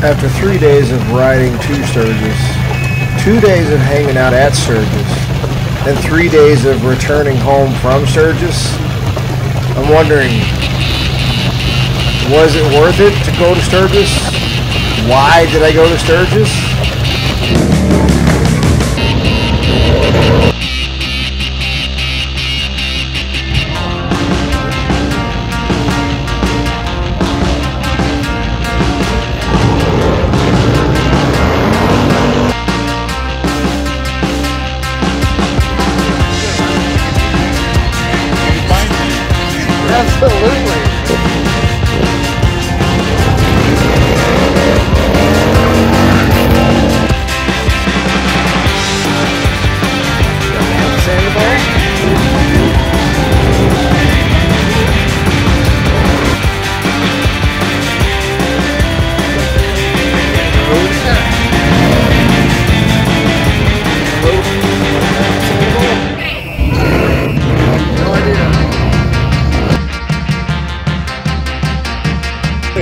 After three days of riding to Sturgis, two days of hanging out at Sturgis, and three days of returning home from Sturgis, I'm wondering, was it worth it to go to Sturgis? Why did I go to Sturgis? Absolutely.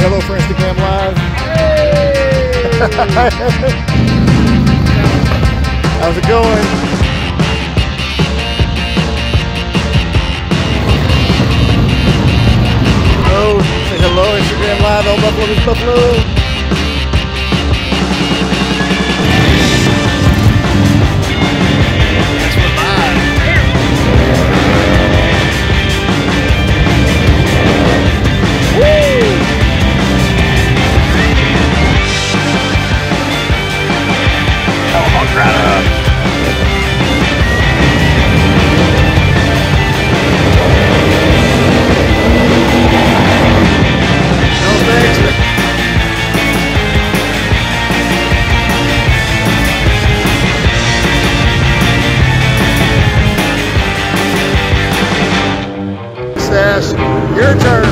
Hello for Instagram Live. Hey. How's it going? Hello, say hello, Instagram Live, El Buffalo Miss Buffalo. Your turn.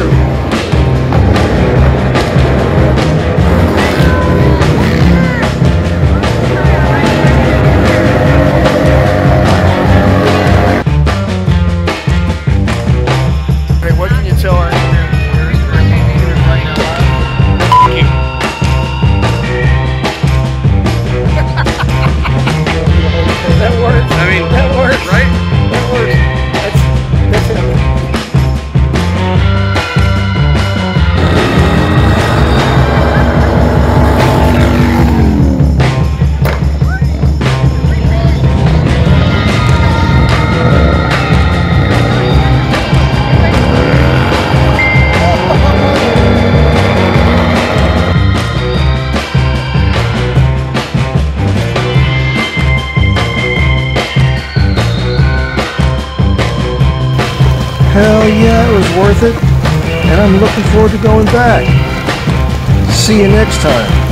Hell yeah, it was worth it. And I'm looking forward to going back. See you next time.